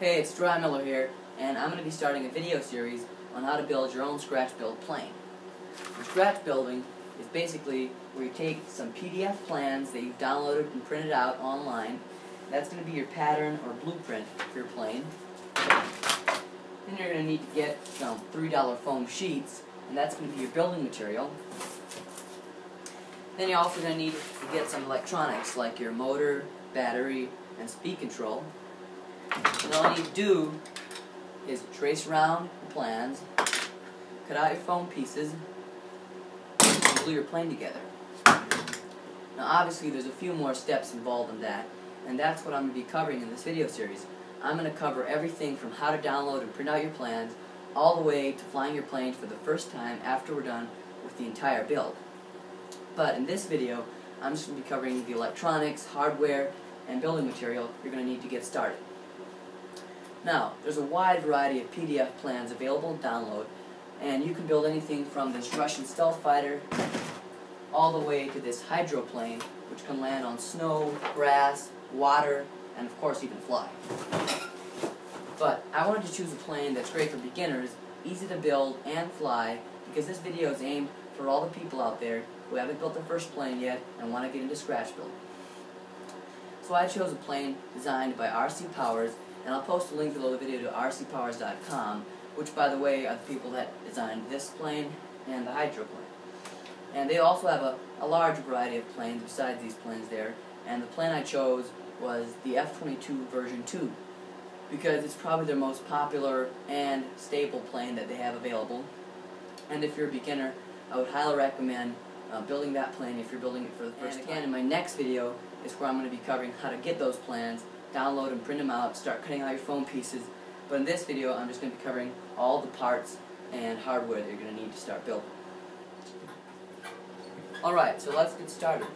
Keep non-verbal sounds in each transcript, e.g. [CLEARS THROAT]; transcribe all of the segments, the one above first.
Hey, it's Dry Miller here, and I'm going to be starting a video series on how to build your own scratch build plane. And scratch building is basically where you take some PDF plans that you've downloaded and printed out online. That's going to be your pattern or blueprint for your plane. Then you're going to need to get some $3 foam sheets, and that's going to be your building material. Then you're also going to need to get some electronics like your motor, battery, and speed control. And all you do is trace around the plans, cut out your foam pieces, and glue your plane together. Now obviously there's a few more steps involved in that, and that's what I'm going to be covering in this video series. I'm going to cover everything from how to download and print out your plans, all the way to flying your plane for the first time after we're done with the entire build. But in this video, I'm just going to be covering the electronics, hardware, and building material you're going to need to get started. Now, there's a wide variety of PDF plans available to download, and you can build anything from this Russian stealth fighter all the way to this hydroplane, which can land on snow, grass, water, and of course even fly. But I wanted to choose a plane that's great for beginners, easy to build and fly, because this video is aimed for all the people out there who haven't built their first plane yet and want to get into scratch building. So I chose a plane designed by RC Powers, and I'll post a link below the video to rcpowers.com, which by the way are the people that designed this plane and the hydroplane. And they also have a, a large variety of planes besides these planes there, and the plane I chose was the F-22 version 2 because it's probably their most popular and stable plane that they have available. And if you're a beginner, I would highly recommend uh, building that plane if you're building it for the first and again, time. in my next video is where I'm going to be covering how to get those plans, download and print them out, start cutting out your foam pieces. But in this video, I'm just going to be covering all the parts and hardware that you're going to need to start building. Alright, so let's get started.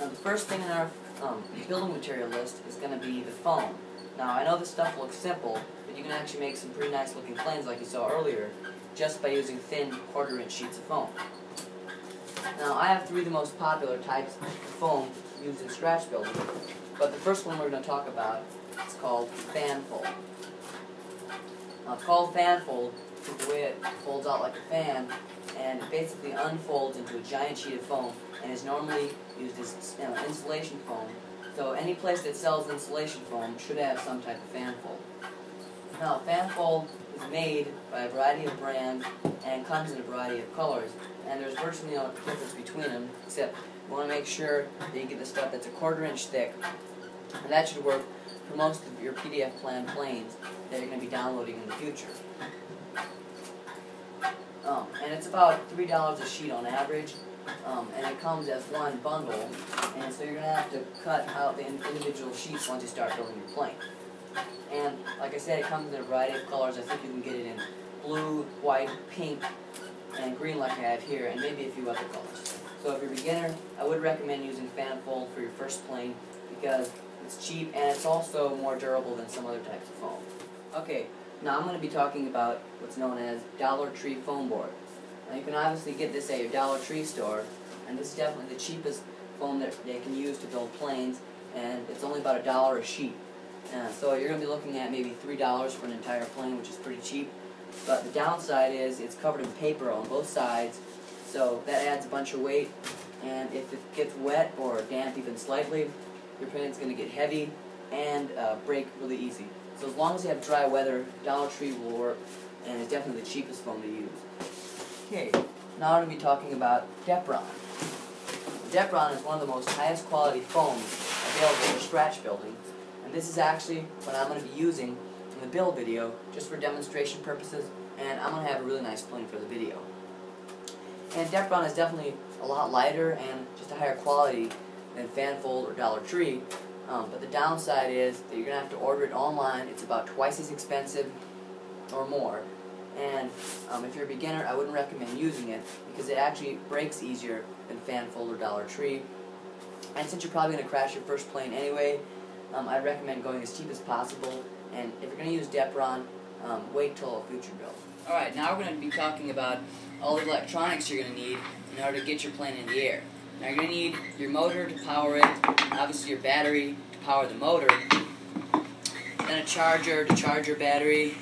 Now the first thing in our um, building material list is going to be the foam. Now I know this stuff looks simple, but you can actually make some pretty nice looking planes like you saw earlier just by using thin quarter inch sheets of foam. Now I have three of the most popular types of foam used in scratch building, but the first one we're going to talk about is called fanfold. Now it's called fanfold because the way it folds out like a fan and it basically unfolds into a giant sheet of foam and is normally used as you know, insulation foam. So any place that sells insulation foam should have some type of fanfold. Now fanfold is made by a variety of brands and comes in a variety of colors and there's virtually no difference between them except you want to make sure that you get the stuff that's a quarter inch thick and that should work for most of your PDF plan planes that you're going to be downloading in the future. Um, and it's about $3 a sheet on average. Um, and it comes as one bundle. And so you're going to have to cut out the individual sheets once you start building your plane. And like I said, it comes in a variety of colors. I think you can get it in blue, white, pink, and green like I have here, and maybe a few other colors. So if you're a beginner, I would recommend using fan fold for your first plane because it's cheap and it's also more durable than some other types of foam. Okay, now I'm going to be talking about what's known as Dollar Tree foam board. Now you can obviously get this at your Dollar Tree store, and this is definitely the cheapest foam that they can use to build planes, and it's only about a dollar a sheet. Uh, so you're going to be looking at maybe $3 for an entire plane, which is pretty cheap. But the downside is it's covered in paper on both sides, so that adds a bunch of weight, and if it gets wet or damp even slightly, your plane's going to get heavy and uh, break really easy. So as long as you have dry weather, Dollar Tree will work, and it's definitely the cheapest foam to use. Okay, now I'm going to be talking about Depron. Depron is one of the most highest quality foams available for scratch building, and this is actually what I'm going to be using in the build video, just for demonstration purposes, and I'm going to have a really nice plane for the video. And Depron is definitely a lot lighter and just a higher quality than Fanfold or Dollar Tree, um, but the downside is that you're going to have to order it online. It's about twice as expensive or more. And um, if you're a beginner, I wouldn't recommend using it because it actually breaks easier than Fanfold or Dollar Tree. And since you're probably going to crash your first plane anyway, um, I'd recommend going as cheap as possible. And if you're going to use Depron, um, wait till a future build. Alright, now we're going to be talking about all the electronics you're going to need in order to get your plane in the air. Now you're going to need your motor to power it, obviously your battery to power the motor. Then a charger to charge your battery.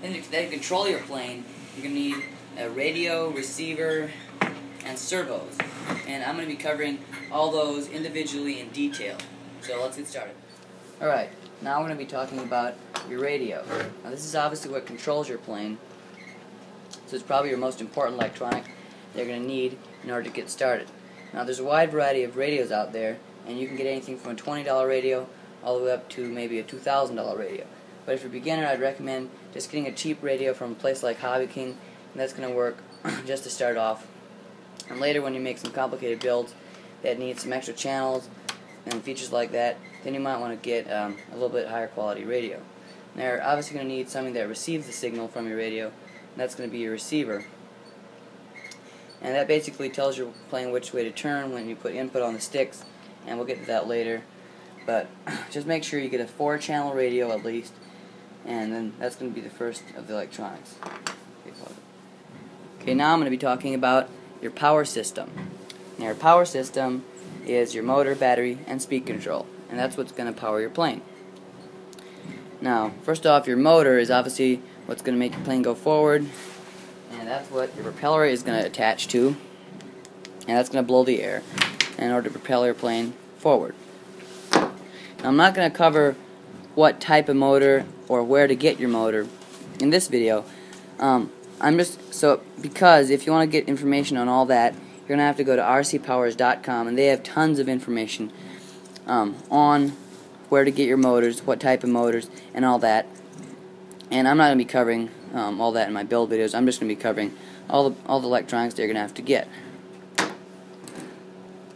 Then to, then to control your plane, you're going to need a radio, receiver, and servos. And I'm going to be covering all those individually in detail. So let's get started. Alright, now we're going to be talking about your radio. Now this is obviously what controls your plane. So it's probably your most important electronic they're going to need in order to get started. Now there's a wide variety of radios out there, and you can get anything from a $20 radio all the way up to maybe a $2,000 radio. But if you're a beginner, I'd recommend just getting a cheap radio from a place like Hobby King, and that's going to work [CLEARS THROAT] just to start off. And later when you make some complicated builds that need some extra channels and features like that, then you might want to get um, a little bit higher quality radio. Now you're obviously going to need something that receives the signal from your radio, that's going to be your receiver. And that basically tells your plane which way to turn when you put input on the sticks, and we'll get to that later. But [CLEARS THROAT] just make sure you get a four channel radio at least, and then that's going to be the first of the electronics. Okay, now I'm going to be talking about your power system. Now your power system is your motor, battery, and speed control, and that's what's going to power your plane. Now, first off, your motor is obviously what's going to make your plane go forward, and that's what your propeller is going to attach to, and that's going to blow the air in order to propel your plane forward. Now, I'm not going to cover what type of motor or where to get your motor in this video. Um, I'm just so because if you want to get information on all that, you're gonna have to go to rcpowers.com, and they have tons of information um, on where to get your motors, what type of motors, and all that. And I'm not gonna be covering um, all that in my build videos. I'm just gonna be covering all the all the electronics that you're gonna have to get.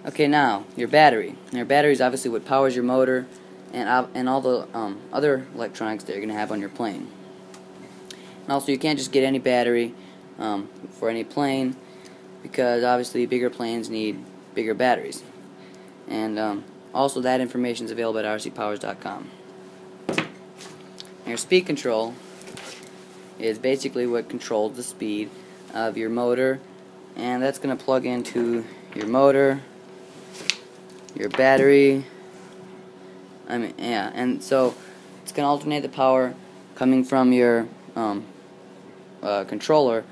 Okay, now your battery. Your battery is obviously what powers your motor and and all the um, other electronics that you're gonna have on your plane. And also, you can't just get any battery um, for any plane because obviously bigger planes need bigger batteries. And um, also, that information is available at rcpowers.com. Your speed control is basically what controls the speed of your motor, and that's going to plug into your motor, your battery. I mean, yeah, and so it's going to alternate the power coming from your um, uh, controller,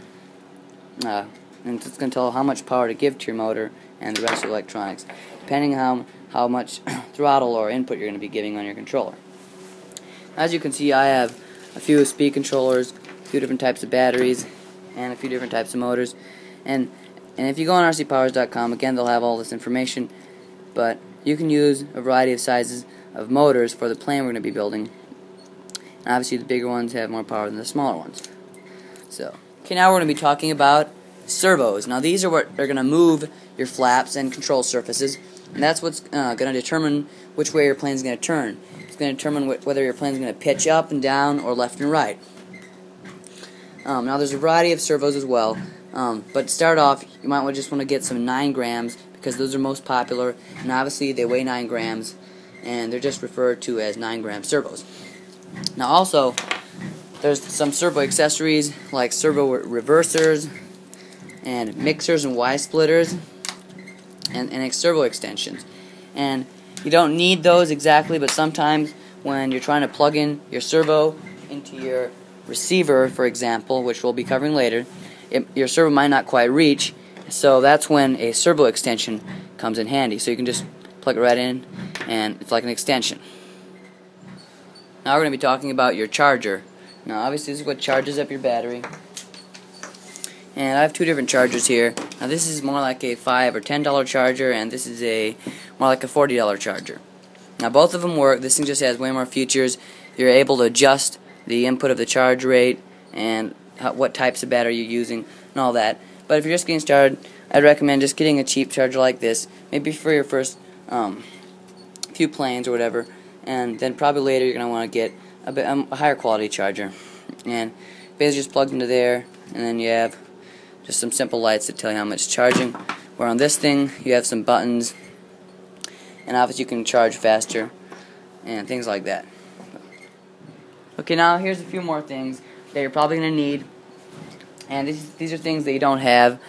uh, and it's going to tell how much power to give to your motor and the rest of the electronics, depending on how, how much [COUGHS] throttle or input you're going to be giving on your controller. As you can see, I have a few speed controllers, a few different types of batteries, and a few different types of motors. And and if you go on rcpowers.com, again, they'll have all this information. But you can use a variety of sizes of motors for the plane we're going to be building. And obviously, the bigger ones have more power than the smaller ones. So, okay, now we're going to be talking about servos. Now, these are what are going to move your flaps and control surfaces, and that's what's uh, going to determine which way your plane is going to turn. Going to determine wh whether your plane is going to pitch up and down or left and right. Um, now, there's a variety of servos as well, um, but to start off, you might just want to get some 9 grams because those are most popular, and obviously they weigh 9 grams, and they're just referred to as 9 gram servos. Now, also, there's some servo accessories like servo reversers and mixers and Y splitters and, and servo extensions. And you don't need those exactly, but sometimes when you're trying to plug in your servo into your receiver, for example, which we'll be covering later, it, your servo might not quite reach, so that's when a servo extension comes in handy. So you can just plug it right in, and it's like an extension. Now we're going to be talking about your charger. Now obviously this is what charges up your battery. And I have two different chargers here. Now this is more like a 5 or $10 charger and this is a more like a $40 charger. Now both of them work. This thing just has way more features. You're able to adjust the input of the charge rate and how, what types of battery you're using and all that. But if you're just getting started, I'd recommend just getting a cheap charger like this, maybe for your first um, few planes or whatever, and then probably later you're going to want to get a, bit, um, a higher quality charger. And basically just plugged into there, and then you have just some simple lights that tell you how much charging. Where on this thing, you have some buttons, and obviously you can charge faster, and things like that. Okay, now here's a few more things that you're probably going to need. And these, these are things that you don't have,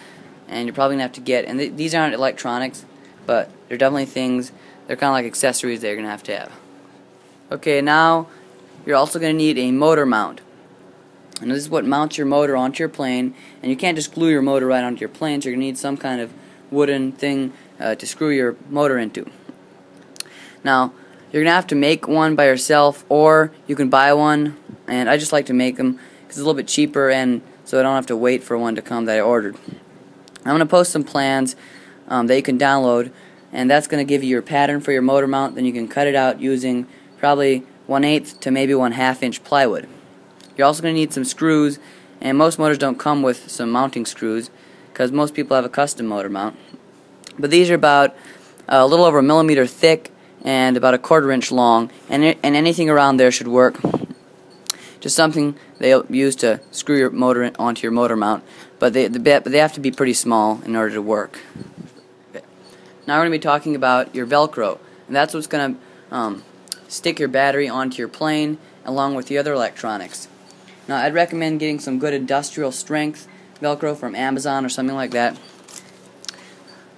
and you're probably going to have to get. And th these aren't electronics, but they're definitely things, they're kind of like accessories that you're going to have to have. Okay, now you're also going to need a motor mount. And this is what mounts your motor onto your plane. And you can't just glue your motor right onto your plane, so you're going to need some kind of wooden thing uh, to screw your motor into. Now, you're going to have to make one by yourself, or you can buy one. And I just like to make them because it's a little bit cheaper, and so I don't have to wait for one to come that I ordered. I'm going to post some plans um, that you can download, and that's going to give you your pattern for your motor mount. Then you can cut it out using probably 1 8 to maybe 1 half inch plywood. You're also going to need some screws, and most motors don't come with some mounting screws because most people have a custom motor mount. But these are about a little over a millimeter thick and about a quarter inch long, and, it, and anything around there should work. Just something they use to screw your motor onto your motor mount, but they, they have to be pretty small in order to work. Now we're going to be talking about your Velcro, and that's what's going to um, stick your battery onto your plane along with the other electronics. Now I'd recommend getting some good industrial strength Velcro from Amazon or something like that.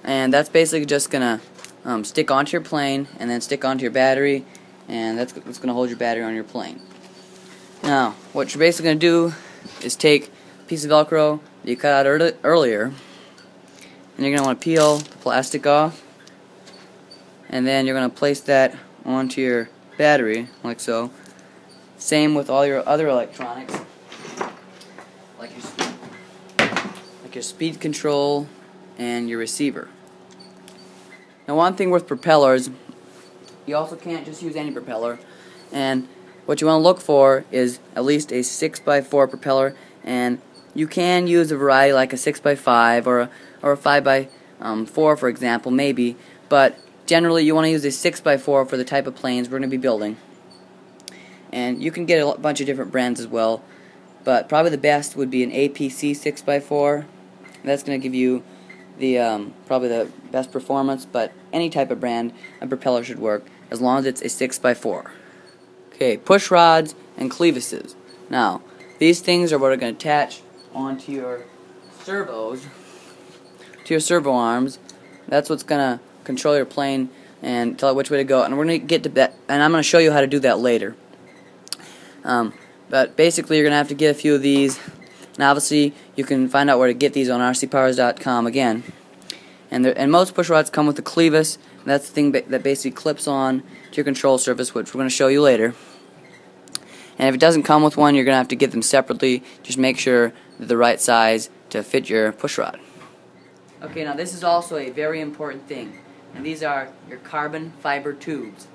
And that's basically just going to um, stick onto your plane and then stick onto your battery and that's what's going to hold your battery on your plane. Now, what you're basically going to do is take a piece of Velcro that you cut out earlier and you're going to want to peel the plastic off and then you're going to place that onto your battery like so. Same with all your other electronics like your, like your speed control and your receiver. Now one thing with propellers, you also can't just use any propeller. And what you want to look for is at least a 6x4 propeller. And you can use a variety like a 6x5 or a, or a 5x4 um, for example, maybe. But generally you want to use a 6x4 for the type of planes we're going to be building. And you can get a bunch of different brands as well. But probably the best would be an APC 6x4. That's going to give you the um, probably the best performance, but any type of brand, a propeller should work as long as it's a 6x4. Okay, push rods and clevises. Now, these things are what are going to attach onto your servos, to your servo arms. That's what's going to control your plane and tell it which way to go. And we're going to get to that, and I'm going to show you how to do that later. Um, but basically, you're going to have to get a few of these and obviously, you can find out where to get these on rcpowers.com again. And, and most push rods come with a clevis. That's the thing ba that basically clips on to your control surface, which we're going to show you later. And if it doesn't come with one, you're going to have to get them separately. Just make sure they're the right size to fit your push rod. Okay, now this is also a very important thing. And these are your carbon fiber tubes.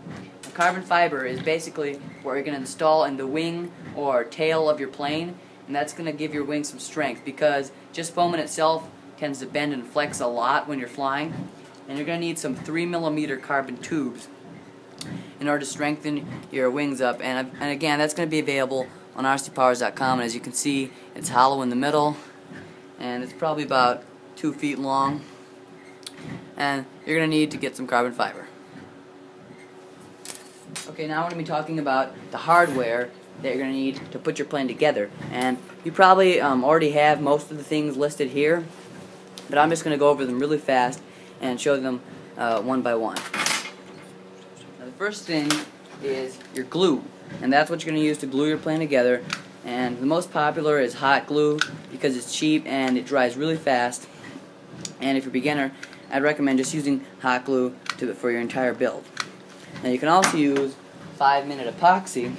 A carbon fiber is basically what you're going to install in the wing or tail of your plane and that's going to give your wing some strength because just foam in itself tends to bend and flex a lot when you're flying. And you're going to need some 3 millimeter carbon tubes in order to strengthen your wings up. And, and again that's going to be available on rcpowers.com and as you can see it's hollow in the middle and it's probably about 2 feet long. And you're going to need to get some carbon fiber. Okay, now we're going to be talking about the hardware that you're going to need to put your plane together. And you probably um, already have most of the things listed here, but I'm just going to go over them really fast and show them uh, one by one. Now, the first thing is your glue, and that's what you're going to use to glue your plane together. And the most popular is hot glue because it's cheap and it dries really fast. And if you're a beginner, I'd recommend just using hot glue to, for your entire build. Now you can also use 5 minute epoxy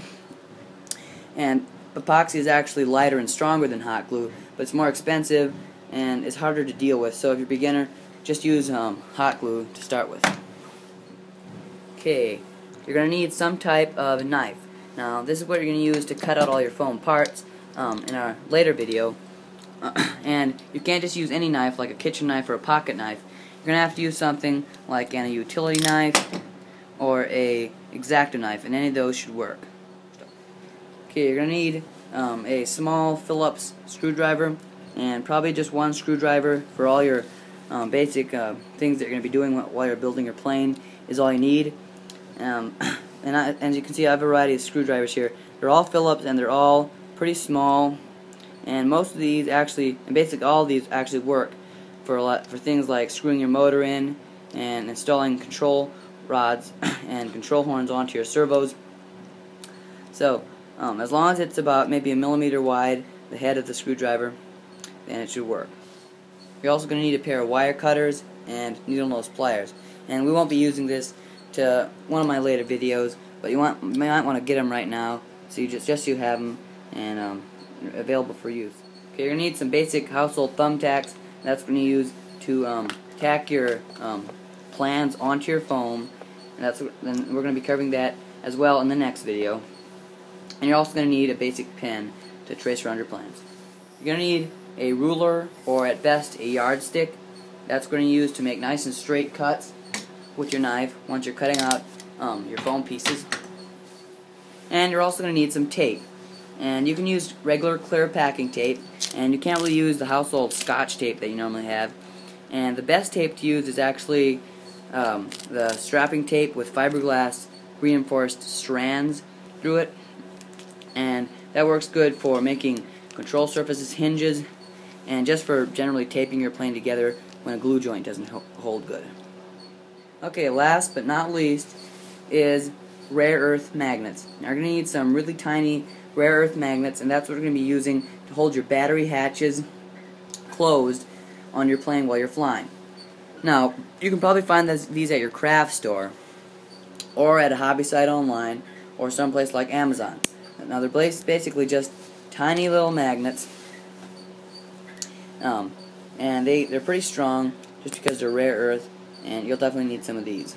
and epoxy is actually lighter and stronger than hot glue, but it's more expensive and it's harder to deal with. So if you're a beginner, just use um, hot glue to start with. Okay, you're going to need some type of knife. Now this is what you're going to use to cut out all your foam parts um, in our later video. [CLEARS THROAT] and you can't just use any knife like a kitchen knife or a pocket knife. You're going to have to use something like a utility knife or a X-Acto knife, and any of those should work. Okay, you're going to need um, a small Phillips screwdriver and probably just one screwdriver for all your um, basic uh, things that you're going to be doing while you're building your plane is all you need. Um, [CLEARS THROAT] and I, as you can see, I have a variety of screwdrivers here. They're all Phillips and they're all pretty small. And most of these actually, and basically all these actually work for a lot for things like screwing your motor in and installing control rods [CLEARS THROAT] and control horns onto your servos. So Um, as long as it's about maybe a millimeter wide, the head of the screwdriver, then it should work. You're also going to need a pair of wire cutters and needle nose pliers. And we won't be using this to one of my later videos, but you want might want to get them right now, so you just just you have them and um, available for use. Okay, you're gonna need some basic household thumbtacks. That's going to use to um, tack your um, plans onto your foam, and that's we're going to be covering that as well in the next video. And you're also going to need a basic pen to trace around your plans. You're going to need a ruler or at best a yardstick. That's going to use to make nice and straight cuts with your knife once you're cutting out um, your foam pieces. And you're also going to need some tape. And you can use regular clear packing tape, and you can't really use the household scotch tape that you normally have. And the best tape to use is actually um, the strapping tape with fiberglass reinforced strands through it. And that works good for making control surfaces, hinges, and just for generally taping your plane together when a glue joint doesn't hold good. Okay, last but not least is rare earth magnets. Now, you're going to need some really tiny rare earth magnets, and that's what we're going to be using to hold your battery hatches closed on your plane while you're flying. Now, you can probably find this, these at your craft store, or at a hobby site online, or someplace like Amazon. Now, they're basically just tiny little magnets, um, and they, they're pretty strong just because they're rare earth, and you'll definitely need some of these.